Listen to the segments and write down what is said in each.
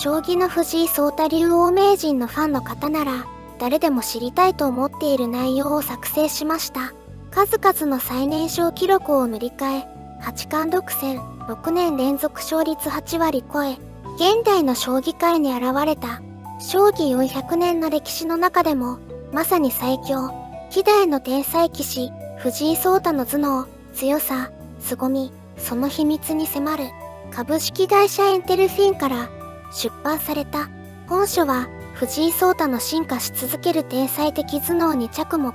将棋の藤井聡太竜王名人のファンの方なら、誰でも知りたいと思っている内容を作成しました。数々の最年少記録を塗り替え、八冠独占、6年連続勝率8割超え、現代の将棋界に現れた、将棋400年の歴史の中でも、まさに最強、希代の天才棋士、藤井聡太の頭脳、強さ、凄み、その秘密に迫る、株式会社エンテルフィンから出版された本書は藤井聡太の進化し続ける天才的頭脳に着目。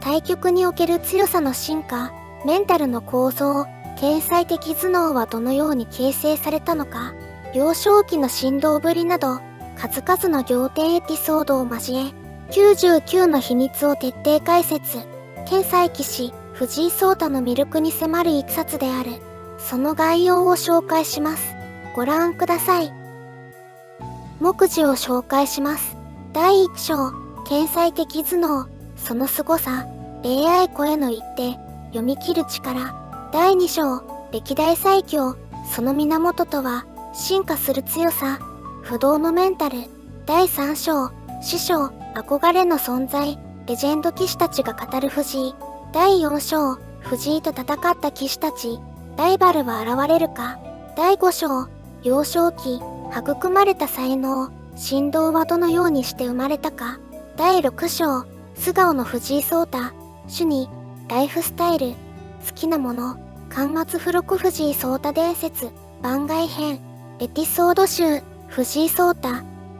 対局における強さの進化、メンタルの構造、天才的頭脳はどのように形成されたのか、幼少期の振動ぶりなど、数々の仰天エピソードを交え、99の秘密を徹底解説。天才棋士、藤井聡太の魅力に迫る一冊である。その概要を紹介します。ご覧ください。目次を紹介します。第1章、天才的頭脳、その凄さ、AI 声の一手、読み切る力。第2章、歴代最強、その源とは、進化する強さ、不動のメンタル。第3章、師匠、憧れの存在、レジェンド騎士たちが語る藤井。第4章、藤井と戦った騎士たち、ライバルは現れるか。第5章、幼少期、育まれた才能、振動はどのようにして生まれたか。第6章、素顔の藤井聡太、主に、ライフスタイル、好きなもの、巻末付録藤井聡太伝説、番外編、エピソード集、藤井聡太、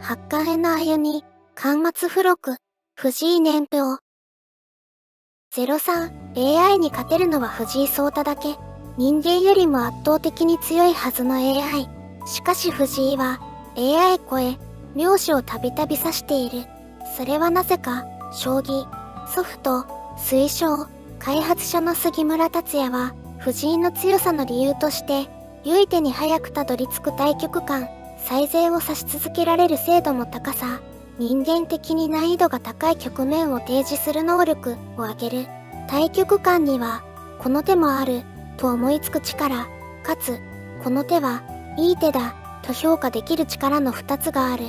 八冠への歩み、巻末付録、藤井年表。03、AI に勝てるのは藤井聡太だけ。人間よりも圧倒的に強いはずの AI。しかし藤井は AI 声、名詞をたびたび指している。それはなぜか、将棋、ソフト、推奨、開発者の杉村達也は、藤井の強さの理由として、唯い手に早くたどり着く対局感、最善を指し続けられる精度の高さ、人間的に難易度が高い局面を提示する能力を上げる。対局感には、この手もある、と思いつく力、かつ、この手はいい手だ、と評価できる力の2つがある。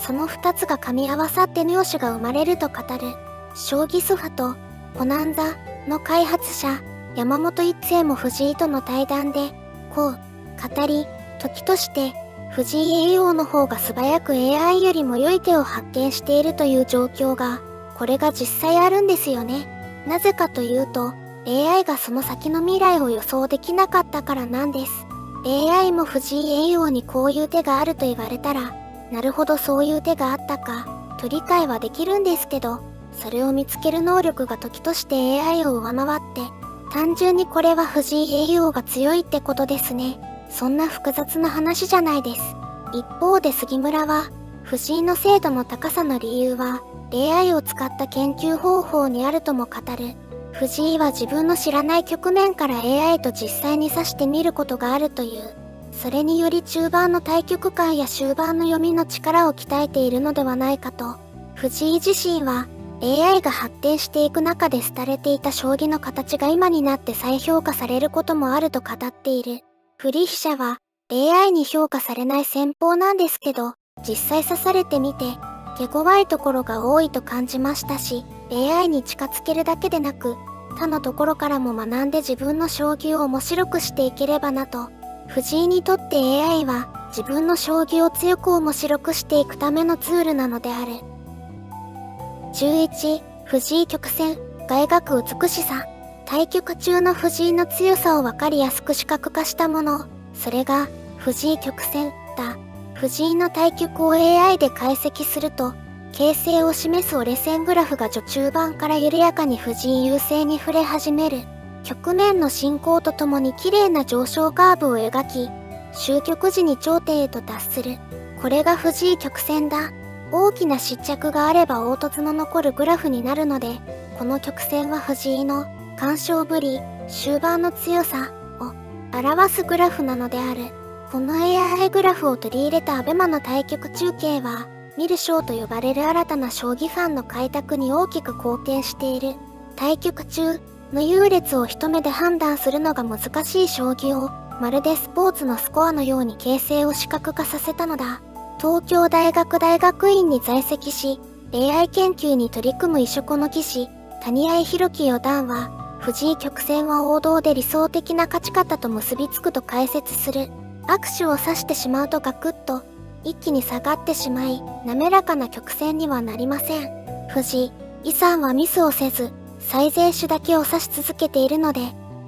その2つが噛み合わさって妙手が生まれると語る。将棋ソフト、ポナンザの開発者、山本一平も藤井との対談で、こう、語り、時として、藤井栄養の方が素早く AI よりも良い手を発見しているという状況が、これが実際あるんですよね。なぜかというと、AI がその先の未来を予想できなかったからなんです。AI も藤井栄養にこういう手があると言われたら、なるほどそういう手があったか、と理解はできるんですけど、それを見つける能力が時として AI を上回って、単純にこれは藤井栄養が強いってことですね。そんな複雑な話じゃないです。一方で杉村は、藤井の精度の高さの理由は、AI を使った研究方法にあるとも語る。藤井は自分の知らない局面から AI と実際に指してみることがあるという。それにより中盤の対局感や終盤の読みの力を鍛えているのではないかと。藤井自身は AI が発展していく中で廃れていた将棋の形が今になって再評価されることもあると語っている。フリー飛車は AI に評価されない戦法なんですけど、実際指されてみて、手強いところが多いと感じましたし、AI に近づけるだけでなく、他のところからも学んで自分の将棋を面白くしていければなと。藤井にとって AI は自分の将棋を強く面白くしていくためのツールなのである。11、藤井曲線、外学美しさ。対局中の藤井の強さをわかりやすく視覚化したもの。それが、藤井曲線だ。藤井の対局を AI で解析すると、形勢を示す折れ線グラフが序中盤から緩やかに藤井優勢に触れ始める。局面の進行とともに綺麗な上昇カーブを描き、終局時に頂点へと達する。これが藤井曲線だ。大きな失着があれば凹凸の残るグラフになるので、この曲線は藤井の干渉ぶり、終盤の強さを表すグラフなのである。この AI グラフを取り入れた ABEMA の対局中継は、見る将と呼ばれる新たな将棋ファンの開拓に大きく貢献している。対局中の優劣を一目で判断するのが難しい将棋を、まるでスポーツのスコアのように形成を視覚化させたのだ。東京大学大学院に在籍し、AI 研究に取り組む異色の棋士、谷合弘樹四段は、藤井曲線は王道で理想的な勝ち方と結びつくと解説する。握手を指してしまうとガクッと、一気に下がってしまい、滑らかな曲線にはなりません。藤井、遺産はミスをせず、最善手だけを指し続けているので、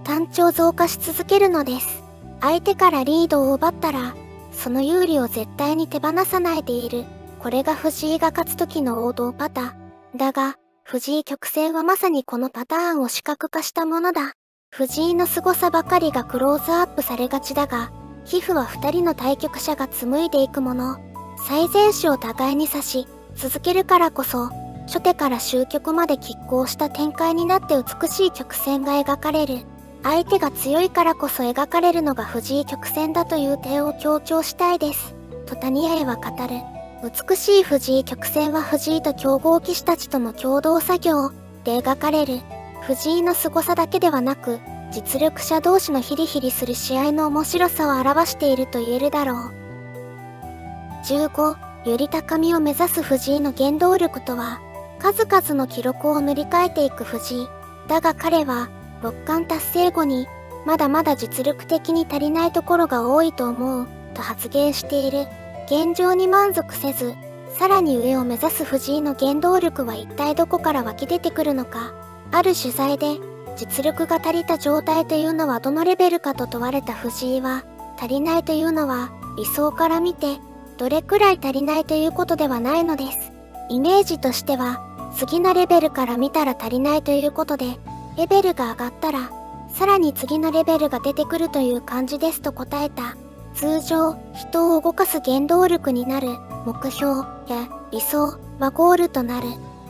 単調増加し続けるのです。相手からリードを奪ったら、その有利を絶対に手放さないでいる。これが藤井が勝つ時の王道パターン。だが、藤井曲線はまさにこのパターンを視覚化したものだ。藤井の凄さばかりがクローズアップされがちだが、皮膚は二人の対局者が紡いでいくもの。最善手を互いに指し、続けるからこそ、初手から終局まで拮抗した展開になって美しい曲線が描かれる。相手が強いからこそ描かれるのが藤井曲線だという点を強調したいです。と谷合は語る。美しい藤井曲線は藤井と競合棋士たちとの共同作業で描かれる。藤井の凄さだけではなく、実力者同士のヒリヒリする試合の面白さを表していると言えるだろう。15、より高みを目指す藤井の原動力とは、数々の記録を塗り替えていく藤井。だが彼は、六冠達成後に、まだまだ実力的に足りないところが多いと思う、と発言している。現状に満足せず、さらに上を目指す藤井の原動力は一体どこから湧き出てくるのか。ある取材で、実力が足りた状態というのはどのレベルかと問われた藤井は、足りないというのは、理想から見て、どれくらい足りないということではないのです。イメージとしては、次のレベルから見たら足りないということで、レベルが上がったら、さらに次のレベルが出てくるという感じですと答えた。通常、人を動かす原動力になる目標や理想はゴールとなる。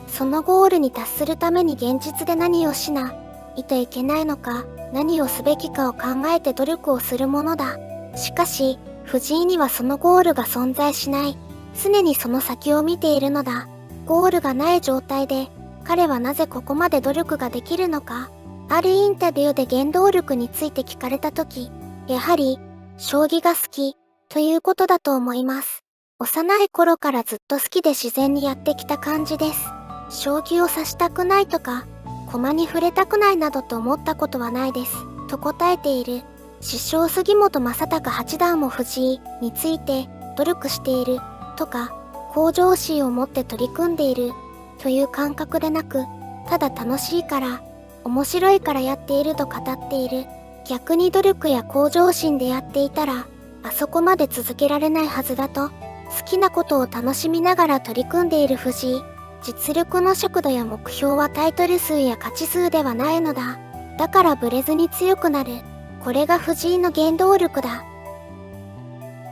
そのゴールに達するために現実で何をしないといけないのか、何をすべきかを考えて努力をするものだ。しかし、藤井にはそのゴールが存在しない。常にその先を見ているのだ。ゴールがない状態で、彼はなぜここまで努力ができるのかあるインタビューで原動力について聞かれた時、やはり、将棋が好き、ということだと思います。幼い頃からずっと好きで自然にやってきた感じです。将棋を指したくないとか、駒に触れたくないなどと思ったことはないです。と答えている。師匠杉本正隆八段も藤井について努力しているとか、向上心を持って取り組んでいるという感覚でなく、ただ楽しいから、面白いからやっていると語っている。逆に努力や向上心でやっていたら、あそこまで続けられないはずだと、好きなことを楽しみながら取り組んでいる藤井。実力の速度や目標はタイトル数や勝ち数ではないのだ。だからブレずに強くなる。これが藤井の原動力だ。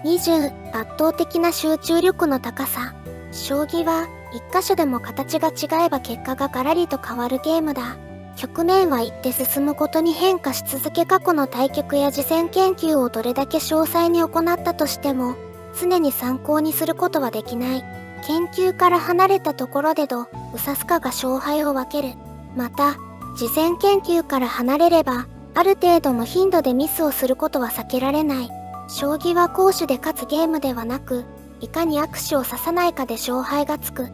20、圧倒的な集中力の高さ。将棋は一箇所でも形が違えば結果がガラリと変わるゲームだ。局面は一手進むことに変化し続け過去の対局や事前研究をどれだけ詳細に行ったとしても、常に参考にすることはできない。研究から離れたところでど、うさすかが勝敗を分ける。また、事前研究から離れれば、ある程度の頻度でミスをすることは避けられない。将棋は攻守で勝つゲームではなく、いかに握手を指さないかで勝敗がつく。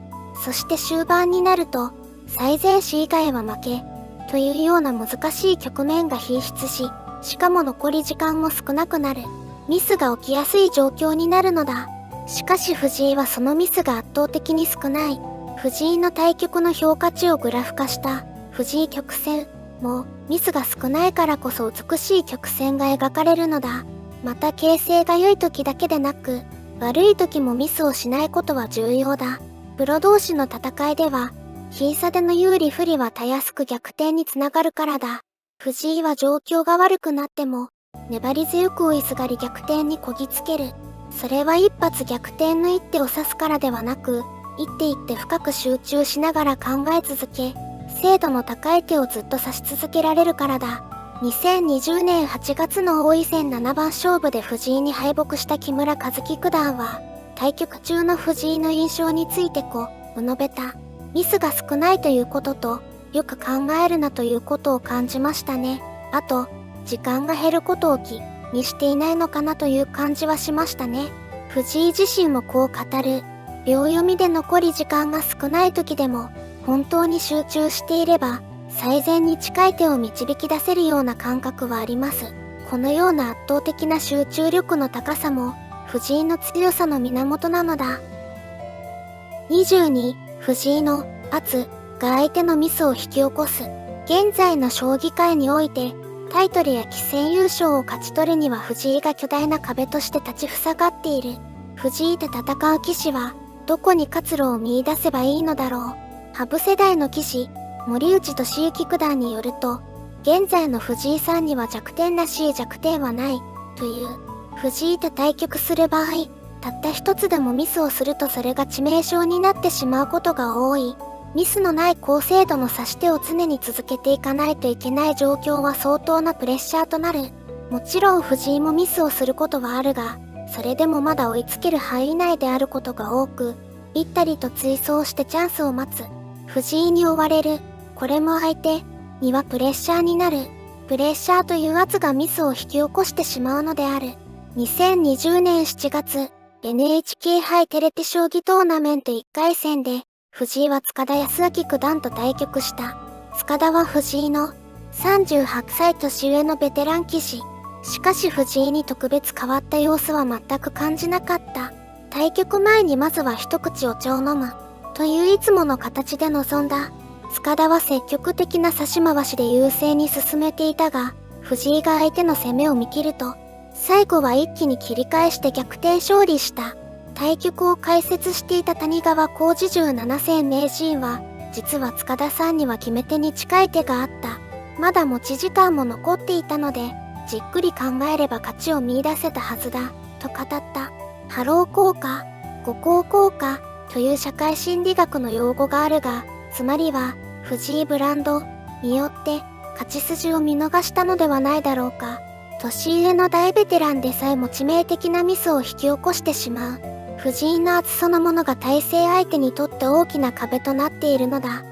そして終盤になると、最善手以外は負け、というような難しい局面が品質し、しかも残り時間も少なくなる。ミスが起きやすい状況になるのだ。しかし藤井はそのミスが圧倒的に少ない。藤井の対局の評価値をグラフ化した藤井曲線もミスが少ないからこそ美しい曲線が描かれるのだ。また形勢が良い時だけでなく悪い時もミスをしないことは重要だ。プロ同士の戦いでは、僅差での有利不利はたやすく逆転につながるからだ。藤井は状況が悪くなっても、粘り強く追いすがり逆転にこぎつける。それは一発逆転の一手を指すからではなく、一手一手深く集中しながら考え続け、精度の高い手をずっと指し続けられるからだ。2020年8月の王位戦7番勝負で藤井に敗北した木村和樹九段は、対局中の藤井の印象についてこう、述べた。ミスが少ないということと、よく考えるなということを感じましたね。あと、時間が減ることを気にしていないのかなという感じはしましたね。藤井自身もこう語る。秒読みで残り時間が少ない時でも、本当に集中していれば、最善に近い手を導き出せるような感覚はあります。このような圧倒的な集中力の高さも、藤井の強さの源なのだ。22、藤井の圧が相手のミスを引き起こす。現在の将棋界において、タイトルや棋戦優勝を勝ち取るには藤井が巨大な壁として立ちふさがっている。藤井と戦う棋士は、どこに活路を見出せばいいのだろう。羽生世代の棋士、森内俊之九段によると、現在の藤井さんには弱点らしい弱点はない、という。藤井と対局する場合、たった一つでもミスをするとそれが致命傷になってしまうことが多い。ミスのない高精度の指し手を常に続けていかないといけない状況は相当なプレッシャーとなる。もちろん藤井もミスをすることはあるが、それでもまだ追いつける範囲内であることが多く、行ったりと追走してチャンスを待つ。藤井に追われる。これも相手にはプレッシャーになる。プレッシャーという圧がミスを引き起こしてしまうのである。2020年7月、NHK 杯テレビ将棋トーナメント1回戦で、藤井は塚田康明九段と対局した。塚田は藤井の38歳年上のベテラン棋士。しかし藤井に特別変わった様子は全く感じなかった。対局前にまずは一口お茶を飲む。といういつもの形で臨んだ。塚田は積極的な指し回しで優勢に進めていたが、藤井が相手の攻めを見切ると、最後は一気に切り返して逆転勝利した。対局を解説していた谷川浩二十七世名人は、実は塚田さんには決め手に近い手があった。まだ持ち時間も残っていたので、じっくり考えれば勝ちを見出せたはずだ、と語った。ハロー効果、五行効果という社会心理学の用語があるが、つまりは、藤井ブランドによって勝ち筋を見逃したのではないだろうか。年上の大ベテランでさえも致命的なミスを引き起こしてしまう。藤井の圧そのものが対戦相手にとって大きな壁となっているのだ。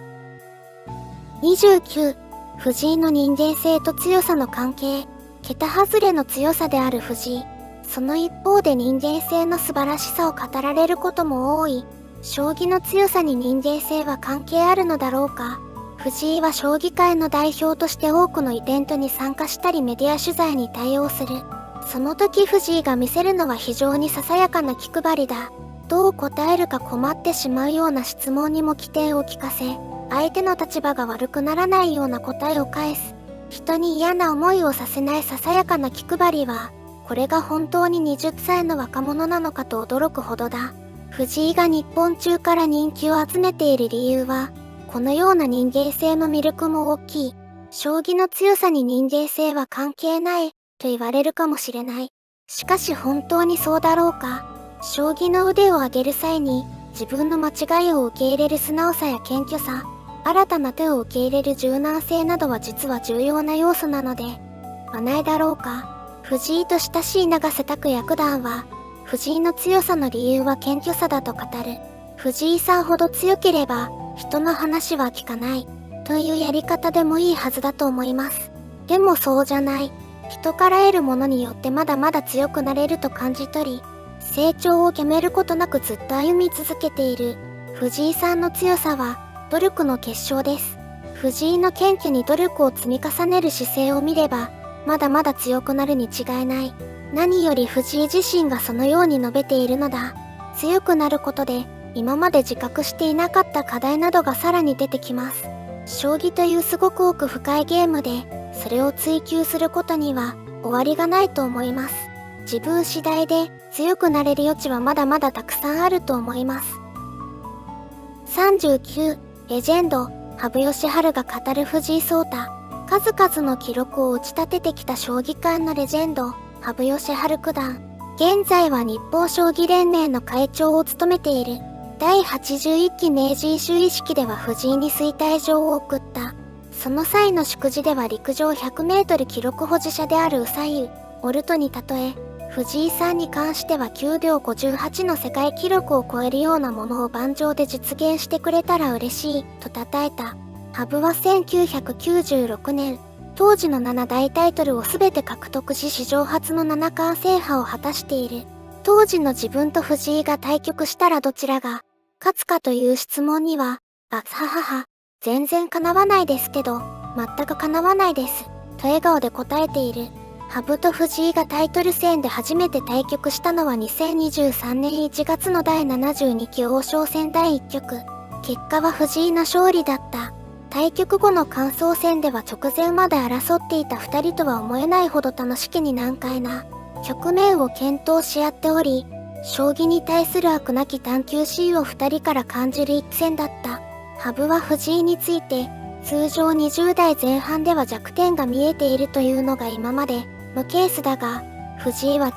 29、藤井の人間性と強さの関係、桁外れの強さである藤井。その一方で人間性の素晴らしさを語られることも多い。将棋の強さに人間性は関係あるのだろうか。藤井は将棋界の代表として多くのイベントに参加したりメディア取材に対応する。その時藤井が見せるのは非常にささやかな気配りだ。どう答えるか困ってしまうような質問にも規定を聞かせ、相手の立場が悪くならないような答えを返す。人に嫌な思いをさせないささやかな気配りは、これが本当に20歳の若者なのかと驚くほどだ。藤井が日本中から人気を集めている理由は、このような人間性の魅力も大きい。将棋の強さに人間性は関係ないと言われるかもしれない。しかし本当にそうだろうか。将棋の腕を上げる際に自分の間違いを受け入れる素直さや謙虚さ、新たな手を受け入れる柔軟性などは実は重要な要素なので、はないだろうか。藤井と親しい永瀬拓也九段は、藤井の強さの理由は謙虚さだと語る。藤井さんほど強ければ、人の話は聞かないというやり方でもいいはずだと思います。でもそうじゃない。人から得るものによってまだまだ強くなれると感じ取り、成長をやめることなくずっと歩み続けている藤井さんの強さは努力の結晶です。藤井の謙虚に努力を積み重ねる姿勢を見れば、まだまだ強くなるに違いない。何より藤井自身がそのように述べているのだ。強くなることで今まで自覚していなかった課題などがさらに出てきます。将棋というすごく奥深いゲームで、それを追求することには終わりがないと思います。自分次第で強くなれる余地はまだまだたくさんあると思います。39、レジェンド、羽生善治が語る藤井聡太。数々の記録を打ち立ててきた将棋界のレジェンド、羽生善治九段。現在は日本将棋連盟の会長を務めている。第81期明治維新意識では藤井に衰退状を送った。その際の祝辞では陸上100メートル記録保持者であるウサイウ、オルトに例え、藤井さんに関しては9秒58の世界記録を超えるようなものを盤上で実現してくれたら嬉しい、と称えた。羽生は1996年、当時の7大タイトルを全て獲得し史上初の七冠制覇を果たしている。当時の自分と藤井が対局したらどちらが勝つかという質問には、あ、ははは、全然叶わないですけど、全く叶わないです、と笑顔で答えている。羽生と藤井がタイトル戦で初めて対局したのは2023年1月の第72期王将戦第1局。結果は藤井の勝利だった。対局後の感想戦では直前まで争っていた2人とは思えないほど楽し気に難解な局面を検討し合っており、将棋に対する悪なき探求心を2人から感じる一戦だった。羽生は藤井について、通常20代前半では弱点が見えているというのが今まで無ケースだが、藤井は違う。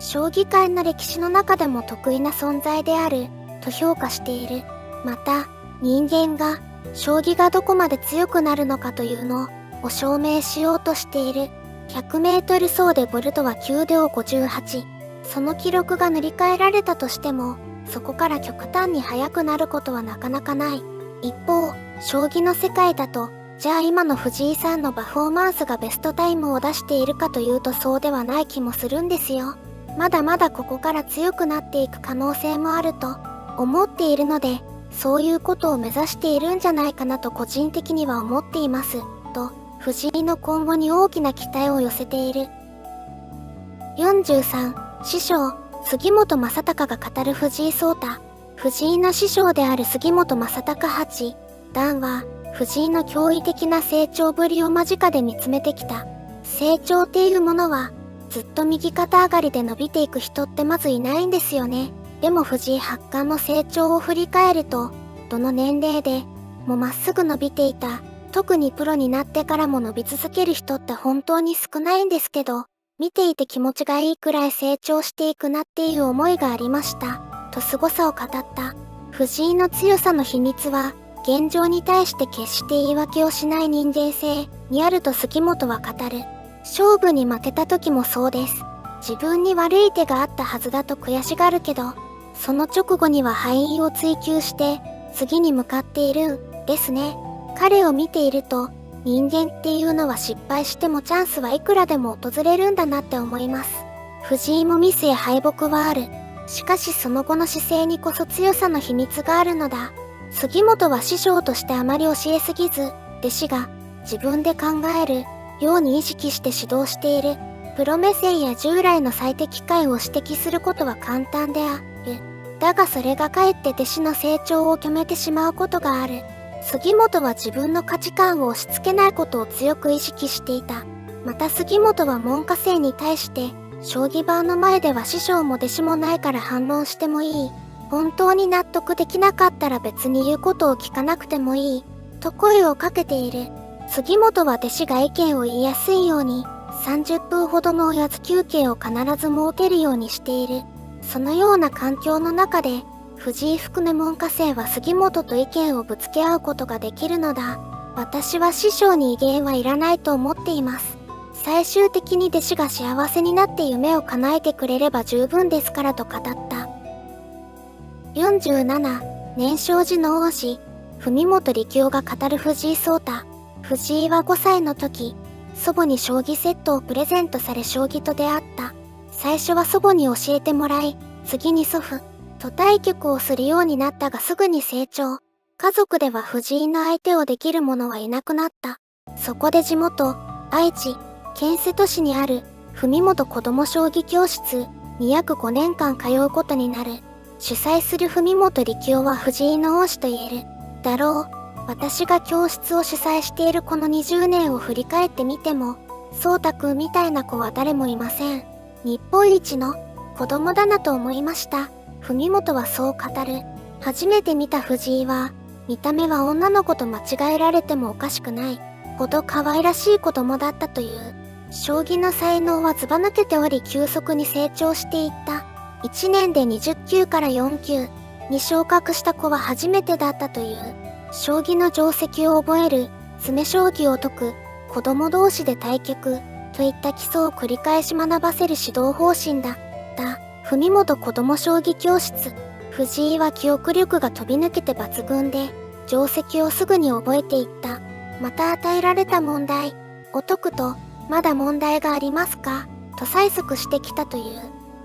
将棋界の歴史の中でも得意な存在である、と評価している。また、人間が、将棋がどこまで強くなるのかというのを証明しようとしている。100メートル走でボルトは9秒58。その記録が塗り替えられたとしても、そこから極端に速くなることはなかなかない。一方、将棋の世界だと、じゃあ今の藤井さんのパフォーマンスがベストタイムを出しているかというとそうではない気もするんですよ。まだまだここから強くなっていく可能性もあると思っているので、そういうことを目指しているんじゃないかなと個人的には思っています。と、藤井の今後に大きな期待を寄せている。43、師匠、杉本正隆が語る藤井聡太。藤井の師匠である杉本正隆八段は、藤井の驚異的な成長ぶりを間近で見つめてきた。成長っていうものは、ずっと右肩上がりで伸びていく人ってまずいないんですよね。でも藤井八冠の成長を振り返ると、どの年齢でもまっすぐ伸びていた。特にプロになってからも伸び続ける人って本当に少ないんですけど、見ていて気持ちがいいくらい成長していくなっていう思いがありました。と凄さを語った。藤井の強さの秘密は、現状に対して決して言い訳をしない人間性にあると杉本は語る。勝負に負けた時もそうです。自分に悪い手があったはずだと悔しがるけど、その直後には敗因を追求して次に向かっているんですね。彼を見ていると人間っていうのは失敗してもチャンスはいくらでも訪れるんだなって思います。藤井もミスや敗北はある。しかしその後の姿勢にこそ強さの秘密があるのだ。杉本は師匠としてあまり教えすぎず、弟子が自分で考えるように意識して指導している。プロ目線や従来の最適解を指摘することは簡単である。だがそれがかえって弟子の成長を止めてしまうことがある。杉本は自分の価値観を押し付けないことを強く意識していた。また杉本は門下生に対して、将棋盤の前では師匠も弟子もないから反論してもいい。本当に納得できなかったら別に言うことを聞かなくてもいい。と声をかけている。杉本は弟子が意見を言いやすいように、30分ほどのおやつ休憩を必ず設けるようにしている。そのような環境の中で、藤井含め門下生は杉本と意見をぶつけ合うことができるのだ。私は師匠に威厳はいらないと思っています。最終的に弟子が幸せになって夢を叶えてくれれば十分ですからと語った。47、年少時の王子、文本力夫が語る藤井聡太。藤井は5歳の時、祖母に将棋セットをプレゼントされ将棋と出会った。最初は祖母に教えてもらい、次に祖父と対局をするようになったがすぐに成長。家族では藤井の相手をできる者はいなくなった。そこで地元、愛知、県瀬戸市にある、文本子ども将棋教室に約5年間通うことになる。主催する文本力夫は藤井の王子と言える。だろう。私が教室を主催しているこの20年を振り返ってみても、そうたくんみたいな子は誰もいません。日本一の子供だなと思いました。文元はそう語る。初めて見た藤井は、見た目は女の子と間違えられてもおかしくない、ほど可愛らしい子供だったという。将棋の才能はずば抜けており急速に成長していった。1年で20級から4級に昇格した子は初めてだったという。将棋の定石を覚える、詰将棋を解く、子供同士で対局、といった基礎を繰り返し学ばせる指導方針だった。文本子供将棋教室。藤井は記憶力が飛び抜けて抜群で、定石をすぐに覚えていった。また与えられた問題を解くと、まだ問題がありますか？と催促してきたという。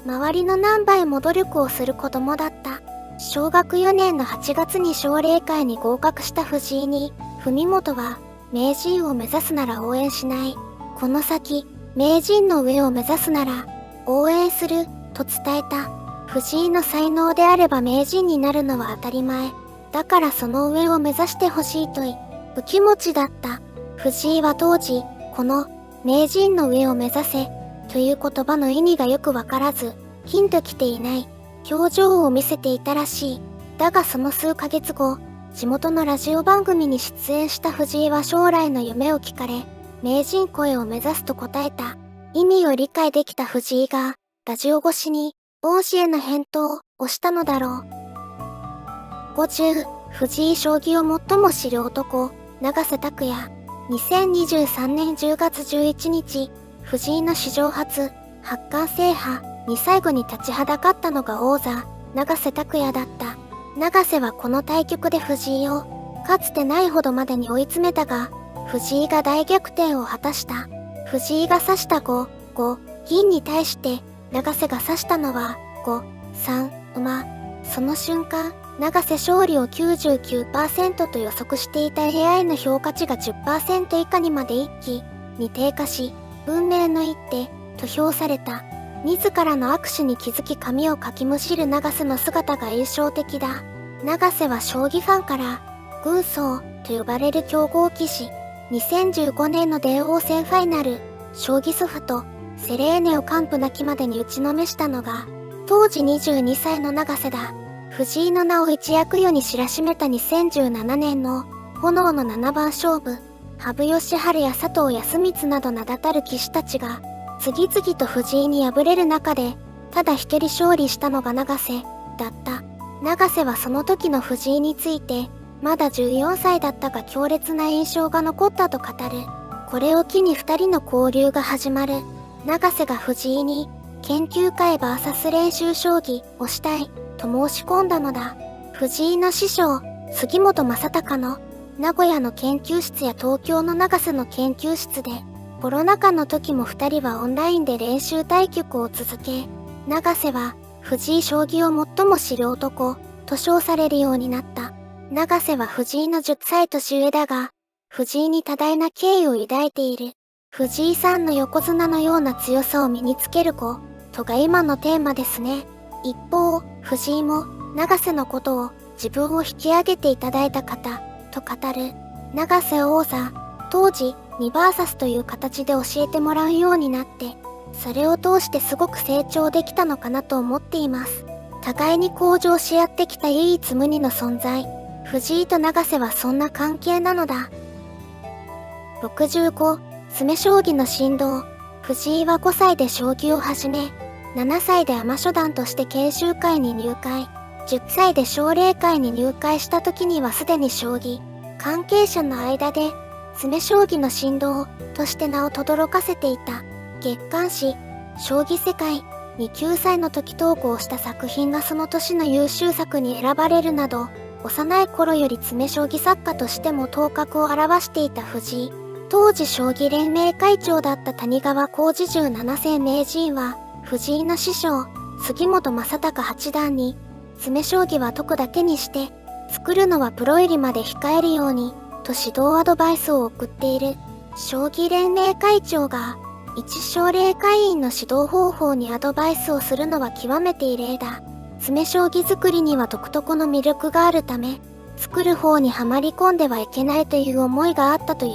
周りの何倍も努力をする子供だった。小学4年の8月に奨励会に合格した藤井に、文元は、名人を目指すなら応援しない。この先、名人の上を目指すなら、応援する、と伝えた。藤井の才能であれば名人になるのは当たり前。だからその上を目指してほしいとい、浮き持ちだった。藤井は当時、この、名人の上を目指せ、という言葉の意味がよくわからず、ピンときていない、表情を見せていたらしい。だがその数ヶ月後、地元のラジオ番組に出演した藤井は将来の夢を聞かれ、名人声を目指すと答えた。意味を理解できた藤井が、ラジオ越しに、恩師への返答をしたのだろう。50、藤井将棋を最も知る男、永瀬拓也。2023年10月11日、藤井の史上初、八冠制覇に最後に立ちはだかったのが王座、永瀬拓也だった。永瀬はこの対局で藤井を、かつてないほどまでに追い詰めたが、藤井が大逆転を果たした。藤井が指した5、5、銀に対して、永瀬が指したのは、5、3、馬。その瞬間、永瀬勝利を99%と予測していた AI の評価値が10%以下にまで一気に低下し、運命の一手と評された。自らの握手に気づき髪をかきむしる永瀬の姿が印象的だ。永瀬は将棋ファンから、軍曹と呼ばれる強豪棋士。2015年の電王戦ファイナル、将棋ソフとセレーネを完膚なきまでに打ちのめしたのが、当時22歳の永瀬だ。藤井の名を一躍世に知らしめた2017年の炎の七番勝負、羽生善治や佐藤康光など名だたる棋士たちが、次々と藤井に敗れる中で、ただ一人勝利したのが永瀬だった。永瀬はその時の藤井について、まだ14歳だったが強烈な印象が残ったと語る。これを機に二人の交流が始まる。永瀬が藤井に、研究会 VS 練習将棋をしたい、と申し込んだのだ。藤井の師匠、杉本正隆の、名古屋の研究室や東京の長瀬の研究室で、コロナ禍の時も二人はオンラインで練習対局を続け、長瀬は藤井将棋を最も知る男と称されるようになった。永瀬は藤井の10歳年上だが、藤井に多大な敬意を抱いている。藤井さんの横綱のような強さを身につける子、とが今のテーマですね。一方、藤井も、永瀬のことを自分を引き上げていただいた方、と語る。永瀬王座、当時、2バーサスという形で教えてもらうようになって、それを通してすごく成長できたのかなと思っています。互いに向上し合ってきた唯一無二の存在。藤井と永瀬はそんな関係なのだ。65、詰将棋の振動。藤井は5歳で将棋を始め、7歳で尼初段として研修会に入会、10歳で奨励会に入会した時にはすでに将棋、関係者の間で、詰将棋の振動として名を轟かせていた、月刊誌、将棋世界に9歳の時投稿した作品がその年の優秀作に選ばれるなど、幼い頃より詰将棋作家としても頭角を現していた藤井。当時将棋連盟会長だった谷川浩二十七世名人は、藤井の師匠、杉本正隆八段に、詰将棋は解くだけにして、作るのはプロ入りまで控えるように、と指導アドバイスを送っている。将棋連盟会長が、一奨励会員の指導方法にアドバイスをするのは極めて異例だ。詰将棋作りには独特の魅力があるため、作る方にはまり込んではいけないという思いがあったという。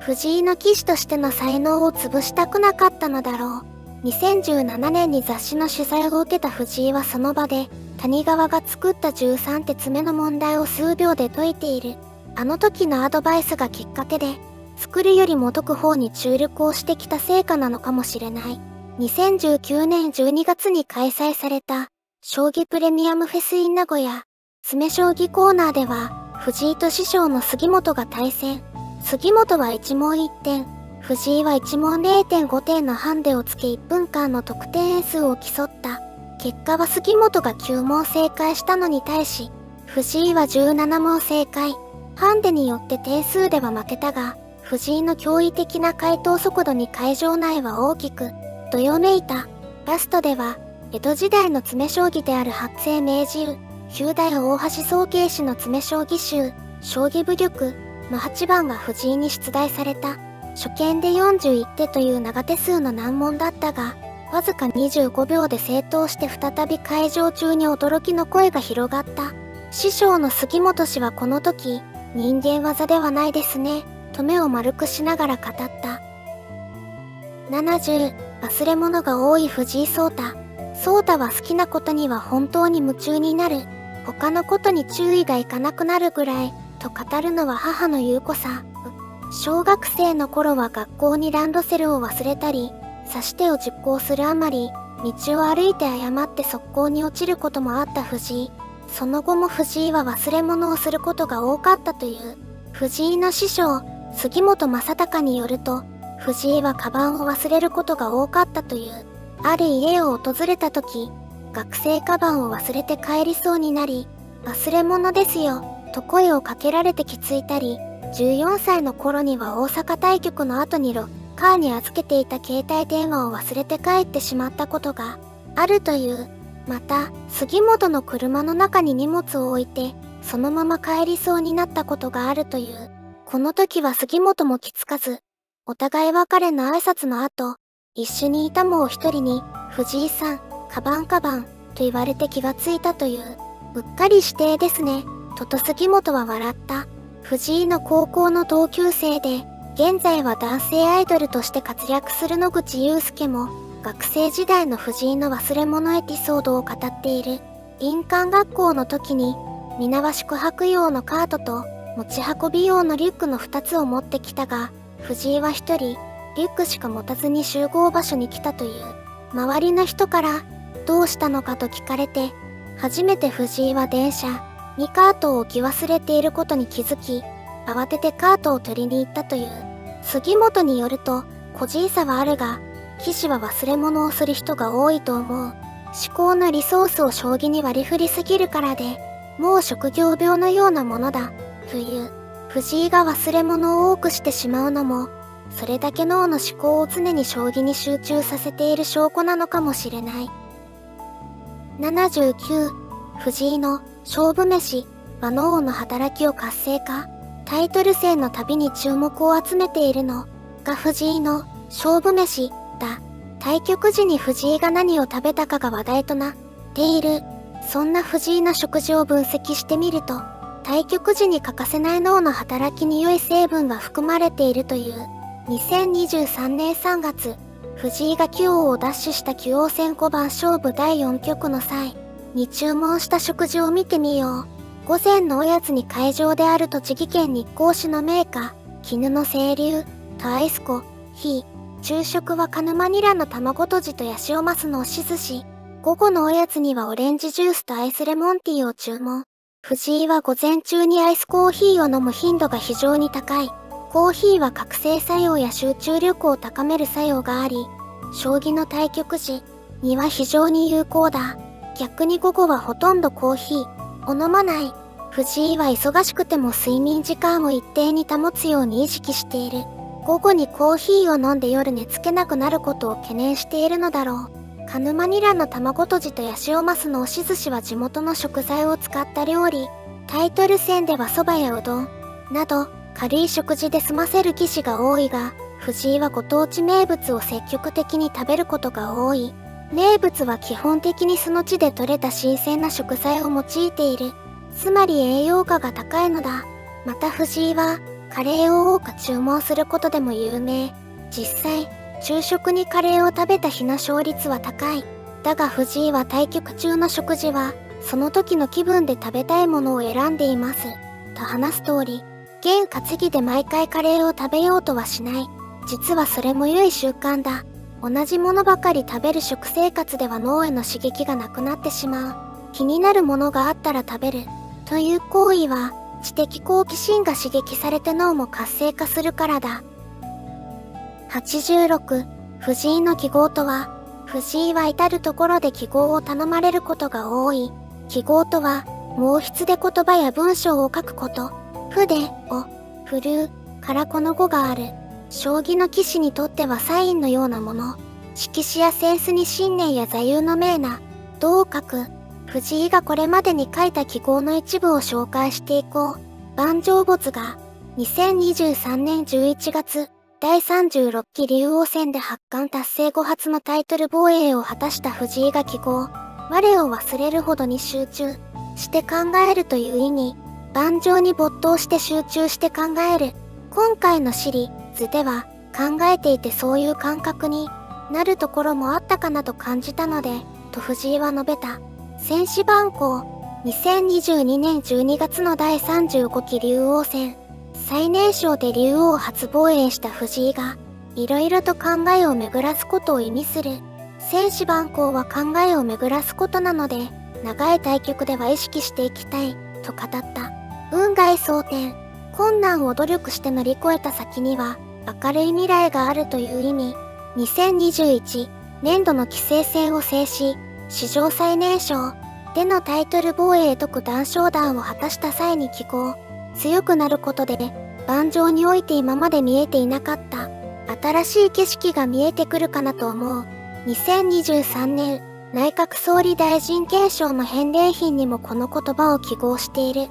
藤井の騎士としての才能を潰したくなかったのだろう。2017年に雑誌の取材を受けた藤井はその場で、谷川が作った13手詰めの問題を数秒で解いている。あの時のアドバイスがきっかけで、作るよりも解く方に注力をしてきた成果なのかもしれない。2019年12月に開催された将棋プレミアムフェスイン名古屋、詰将棋コーナーでは、藤井と師匠の杉本が対戦。杉本は1問1点、藤井は1問0.5点のハンデをつけ1分間の得点円数を競った。結果は杉本が9問正解したのに対し、藤井は17問正解。ハンデによって点数では負けたが、藤井の驚異的な回答速度に会場内は大きく、どよめいた。ラストでは、江戸時代の詰将棋である八世明治湯、九代大橋宗慶氏の詰将棋集、将棋武力の8番が藤井に出題された。初見で41手という長手数の難問だったが、わずか25秒で正答して再び会場中に驚きの声が広がった。師匠の杉本氏はこの時、人間技ではないですね、と目を丸くしながら語った。70、忘れ物が多い藤井聡太。聡太は好きなことには本当に夢中になる。他のことに注意がいかなくなるぐらい、と語るのは母の優子さん。小学生の頃は学校にランドセルを忘れたり、指し手を実行するあまり、道を歩いて誤って速攻に落ちることもあった藤井。その後も藤井は忘れ物をすることが多かったという。藤井の師匠、杉本正隆によると、藤井はカバンを忘れることが多かったという。ある家を訪れた時、学生カバンを忘れて帰りそうになり、忘れ物ですよ、と声をかけられて気づいたり、14歳の頃には大阪対局の後にロッカーに預けていた携帯電話を忘れて帰ってしまったことがあるという。また、杉本の車の中に荷物を置いて、そのまま帰りそうになったことがあるという。この時は杉本も気づかず、お互い別れの挨拶の後、一緒にいたもう一人に、藤井さん、カバンカバン、と言われて気がついたという。うっかり指定ですね、とと杉本は笑った。藤井の高校の同級生で、現在は男性アイドルとして活躍する野口祐介も、学生時代の藤井の忘れ物エピソードを語っている。林間学校の時に、皆は宿泊用のカートと持ち運び用のリュックの2つを持ってきたが、藤井は1人、リュックしか持たずに集合場所に来たという。周りの人から、どうしたのかと聞かれて、初めて藤井は電車にカートを置き忘れていることに気づき、慌ててカートを取りに行ったという。杉本によると、個人差はあるが、騎士は忘れ物をする人が多いと思う。思考のリソースを将棋に割り振りすぎるからで、もう職業病のようなものだ、という。藤井が忘れ物を多くしてしまうのも、それだけ脳の思考を常に将棋に集中させている証拠なのかもしれない。79、藤井の勝負飯は脳の働きを活性化、タイトル戦の旅に注目を集めているのが藤井の勝負飯だ。対局時に藤井が何を食べたかが話題となっている。そんな藤井の食事を分析してみると、対局時に欠かせない脳の働きに良い成分が含まれているという。2023年3月、藤井が棋王を奪取した棋王戦5番勝負第4局の際に注文した食事を見てみよう。午前のおやつに会場である栃木県日光市のメーカー、絹の清流、とアイスコ、非、昼食はカヌマニラの卵とじとヤシオマスの押し寿司。午後のおやつにはオレンジジュースとアイスレモンティーを注文。藤井は午前中にアイスコーヒーを飲む頻度が非常に高い。コーヒーは覚醒作用や集中力を高める作用があり、将棋の対局時には非常に有効だ。逆に午後はほとんどコーヒーを飲まない。藤井は忙しくても睡眠時間を一定に保つように意識している。午後にコーヒーを飲んで夜寝つけなくなることを懸念しているのだろう。カヌマニラの卵とじとヤシオマスの押し寿司は地元の食材を使った料理。タイトル戦では蕎麦やうどんなど軽い食事で済ませる騎士が多いが、藤井はご当地名物を積極的に食べることが多い。名物は基本的にその地で採れた新鮮な食材を用いている。つまり栄養価が高いのだ。また藤井は、カレーを多く注文することでも有名。実際、昼食にカレーを食べた日の勝率は高い。だが藤井は対局中の食事は、その時の気分で食べたいものを選んでいます。と話す通り、現担ぎで毎回カレーを食べようとはしない。実はそれも良い習慣だ。同じものばかり食べる食生活では脳への刺激がなくなってしまう。気になるものがあったら食べる。という行為は、知的好奇心が刺激されて脳も活性化するからだ。86、藤井の記号とは、藤井は至るところで記号を頼まれることが多い。記号とは、毛筆で言葉や文章を書くこと。筆を振るうからこの語がある。将棋の棋士にとってはサインのようなもの。色紙やセンスに信念や座右の銘な、どう書く、藤井がこれまでに書いた記号の一部を紹介していこう。万丈没が、2023年11月、第36期竜王戦で八冠達成後初のタイトル防衛を果たした藤井が記号、我を忘れるほどに集中。して考えるという意味、盤上に没頭して集中して考える。今回のシリーズでは考えていてそういう感覚になるところもあったかなと感じたので、と藤井は述べた。戦士番号2022年12月の第35期竜王戦。最年少で竜王初防衛した藤井が、いろいろと考えを巡らすことを意味する。戦士番号は考えを巡らすことなので、長い対局では意識していきたい、と語った。運外蒼天。困難を努力して乗り越えた先には、明るい未来があるという意味。2021年度の棋聖戦を制し、史上最年少でのタイトル防衛特段昇段を果たした際に寄稿。強くなることで、盤上において今まで見えていなかった新しい景色が見えてくるかなと思う。2023年内閣総理大臣継承の返礼品にもこの言葉を記号している。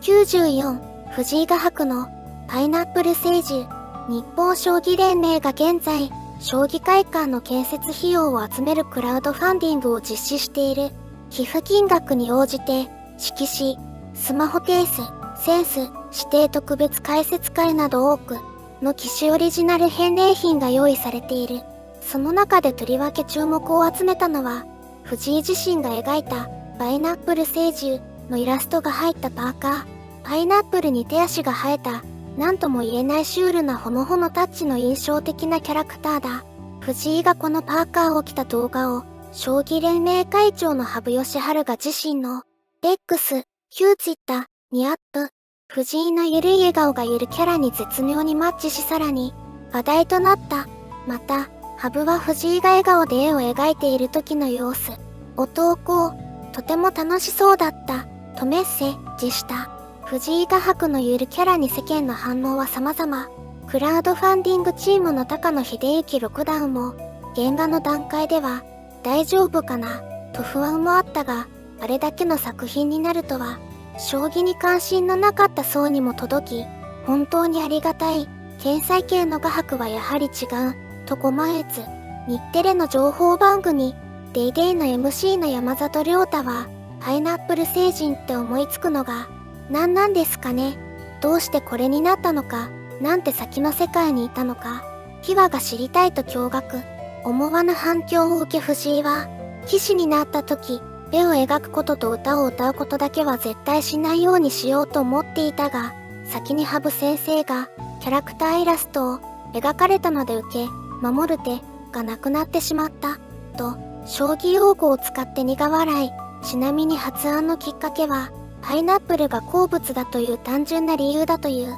94藤井画伯のパイナップル聖樹日本将棋連盟が現在将棋会館の建設費用を集めるクラウドファンディングを実施している寄付金額に応じて色紙スマホケース、センス、指定特別解説会など多くの機種オリジナル返礼品が用意されている。その中でとりわけ注目を集めたのは、藤井自身が描いたパイナップル聖獣のイラストが入ったパーカー。パイナップルに手足が生えた、なんとも言えないシュールなほのほのタッチの印象的なキャラクターだ。藤井がこのパーカーを着た動画を、将棋連盟会長の羽生善治が自身の X ヒューツイッターにアップ。藤井のゆるい笑顔がゆるキャラに絶妙にマッチしさらに話題となった。また、ハブは藤井が笑顔で絵を描いている時の様子。お投稿、とても楽しそうだった。とメッセージした。藤井画伯のゆるキャラに世間の反応は様々。クラウドファンディングチームの高野秀幸六段も、現場の段階では、大丈夫かな、と不安もあったが、あれだけの作品になるとは、将棋に関心のなかった層にも届き、本当にありがたい、検査系の画伯はやはり違う、とごまえつ、日テレの情報番組、デイデイの MC の山里亮太は、パイナップル星人って思いつくのが、何なんですかね。どうしてこれになったのか、なんて先の世界にいたのか、秘話が知りたいと驚愕、思わぬ反響を受け藤井は、騎士になった時、絵を描くことと歌を歌うことだけは絶対しないようにしようと思っていたが、先に羽生先生がキャラクターイラストを描かれたので受け、守る手がなくなってしまった、と、将棋用語を使って苦笑い。ちなみに発案のきっかけは、パイナップルが好物だという単純な理由だという。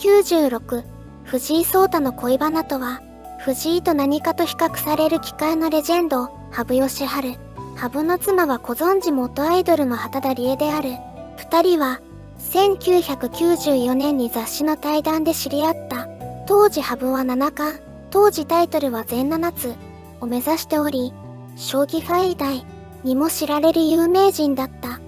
96、藤井聡太の恋バナとは、藤井と何かと比較される機械のレジェンド、羽生善治。羽生の妻はご存知元アイドルの畑田理恵である。二人は、1994年に雑誌の対談で知り合った。当時羽生は七冠、当時タイトルは全七つを目指しており、将棋ファイダイにも知られる有名人だった。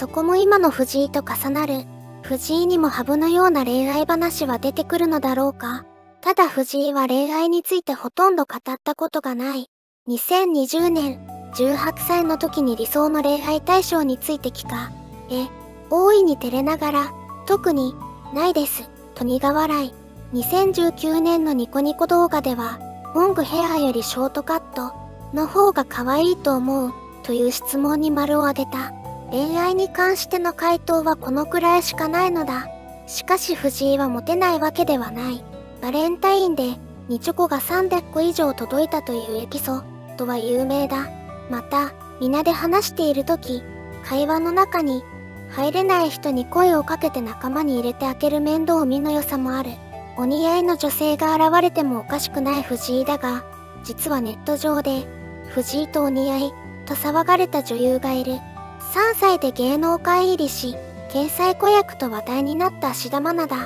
そこも今の藤井と重なる。藤井にも羽生のような恋愛話は出てくるのだろうか。ただ藤井は恋愛についてほとんど語ったことがない。2020年、18歳の時に理想の礼拝対象について聞か、え、大いに照れながら、特に、ないです、と苦笑い。2019年のニコニコ動画では、ロングヘアよりショートカットの方が可愛いと思う、という質問に丸を当てた。恋愛に関しての回答はこのくらいしかないのだ。しかし藤井はモテないわけではない。バレンタインで、2チョコが300個以上届いたというエピソードは有名だ。また、皆で話している時、会話の中に、入れない人に声をかけて仲間に入れて開ける面倒見の良さもある。お似合いの女性が現れてもおかしくない藤井だが、実はネット上で、藤井とお似合い、と騒がれた女優がいる。3歳で芸能界入りし、掲載子役と話題になった芦田愛菜だ。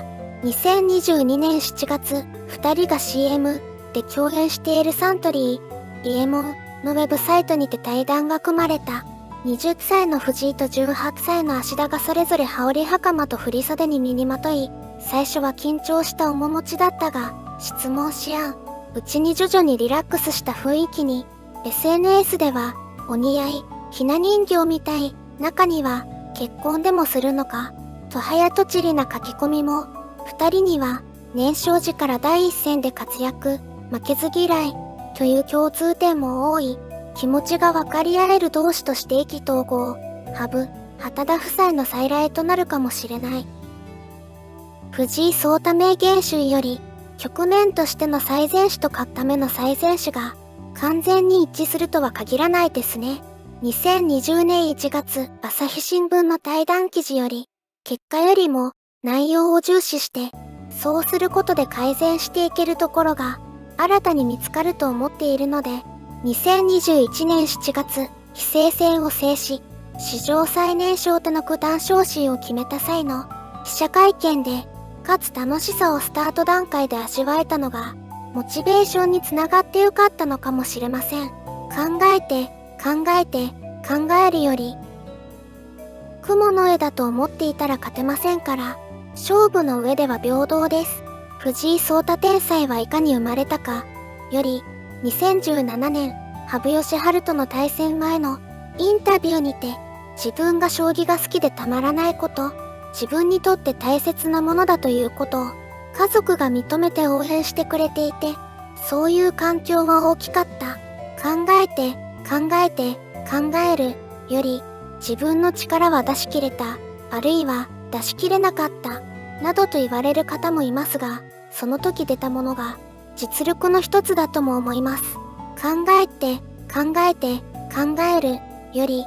2022年7月、2人が CM って共演しているサントリー、イエモンのウェブサイトにて対談が組まれた。20歳の藤井と18歳の芦田がそれぞれ羽織袴と振袖に身にまとい、最初は緊張した面持ちだったが、質問し合う。うちに徐々にリラックスした雰囲気に、SNS では、お似合い、ひな人形みたい、中には、結婚でもするのか、と早とちりな書き込みも、二人には、年少時から第一線で活躍、負けず嫌い、という共通点も多い、気持ちが分かり合える同士として意気投合、羽生、畑田夫妻の再来となるかもしれない。藤井聡太名言集より、局面としての最善手と勝った目の最善手が、完全に一致するとは限らないですね。2020年1月、朝日新聞の対談記事より、結果よりも内容を重視して、そうすることで改善していけるところが、新たに見つかると思っているので、2021年7月、非正戦を制し、史上最年少との九段昇進を決めた際の記者会見で、かつ楽しさをスタート段階で味わえたのが、モチベーションにつながってよかったのかもしれません。考えて、考えて、考えるより、雲の絵だと思っていたら勝てませんから、勝負の上では平等です。藤井聡太天才はいかに生まれたか、より、2017年、羽生善治との対戦前のインタビューにて、自分が将棋が好きでたまらないこと、自分にとって大切なものだということを、家族が認めて応援してくれていて、そういう環境が大きかった。考えて、考えて、考える、より、自分の力は出し切れた、あるいは出し切れなかった、などと言われる方もいますが、その時出たものが、実力の一つだとも思います。考えて、考えて、考える、より、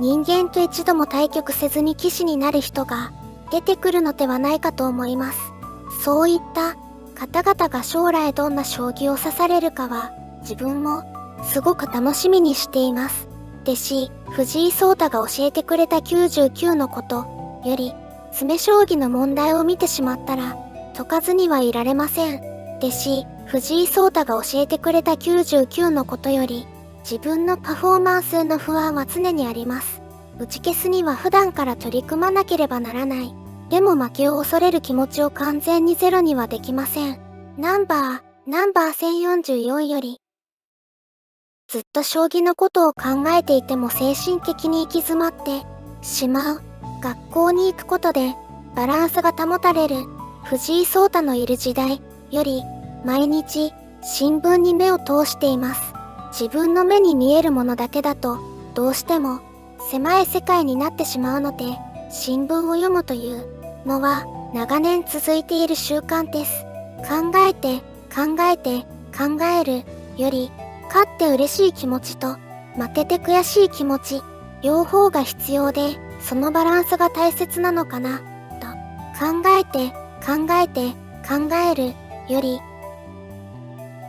人間と一度も対局せずに騎士になる人が出てくるのではないかと思います。そういった方々が将来どんな将棋を指されるかは自分もすごく楽しみにしています。弟子、藤井聡太が教えてくれた99のことより、詰将棋の問題を見てしまったら解かずにはいられません。弟子、藤井聡太が教えてくれた99のことより、自分のパフォーマンスへの不安は常にあります。打ち消すには普段から取り組まなければならない。でも負けを恐れる気持ちを完全にゼロにはできません。ナンバー、ナンバー1044より。ずっと将棋のことを考えていても精神的に行き詰まってしまう。学校に行くことでバランスが保たれる。藤井聡太のいる時代より毎日新聞に目を通しています。自分の目に見えるものだけだとどうしても狭い世界になってしまうので新聞を読むというのは長年続いている習慣です。考えて考えて考えるより勝って嬉しい気持ちと負けて悔しい気持ち両方が必要でそのバランスが大切なのかなと考えて考えて考えるより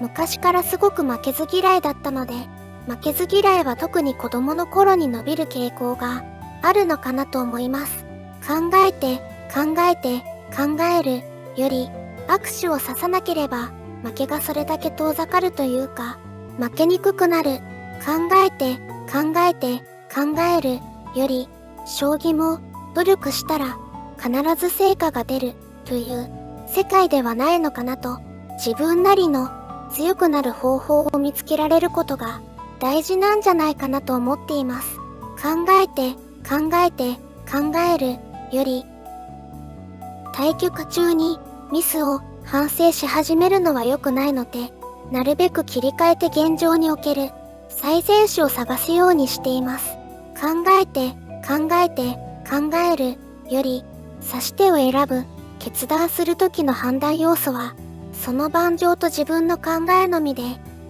昔からすごく負けず嫌いだったので負けず嫌いは特に子供の頃に伸びる傾向があるのかなと思います。考えて考えて考えるより握手をささなければ負けがそれだけ遠ざかるというか負けにくくなる。考えて考えて考える。より将棋も努力したら必ず成果が出る。という世界ではないのかなと。自分なりの強くなる方法を見つけられることが大事なんじゃないかなと思っています。考えて考えて考える。より対局中にミスを反省し始めるのは良くないのでなるべく切り替えて現状における最善手を探すようにしています。考えて考えて考えるより指し手を選ぶ決断する時の判断要素は、その盤上と自分の考えのみで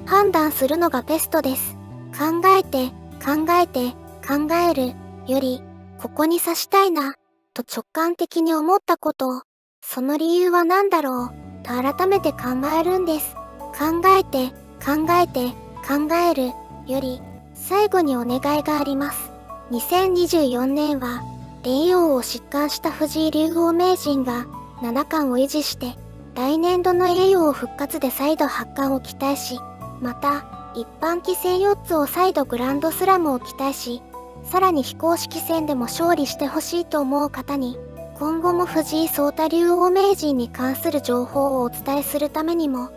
判断するのがベストです。考えて、考えて、考えるより、ここに指したいな、と直感的に思ったことを、その理由は何だろう、と改めて考えるんです。考えて、考えて、考えるより、最後にお願いがあります。2024年は、霊王を疾患した藤井竜王名人が、七冠を維持して、来年度の栄誉を復活で再度発刊を期待し、また、一般棋戦4つを再度グランドスラムを期待し、さらに非公式戦でも勝利してほしいと思う方に、今後も藤井聡太竜王名人に関する情報をお伝えするためにも、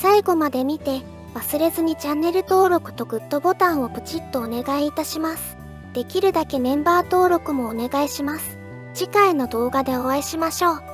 最後まで見て、忘れずにチャンネル登録とグッドボタンをプチッとお願いいたします。できるだけメンバー登録もお願いします。次回の動画でお会いしましょう。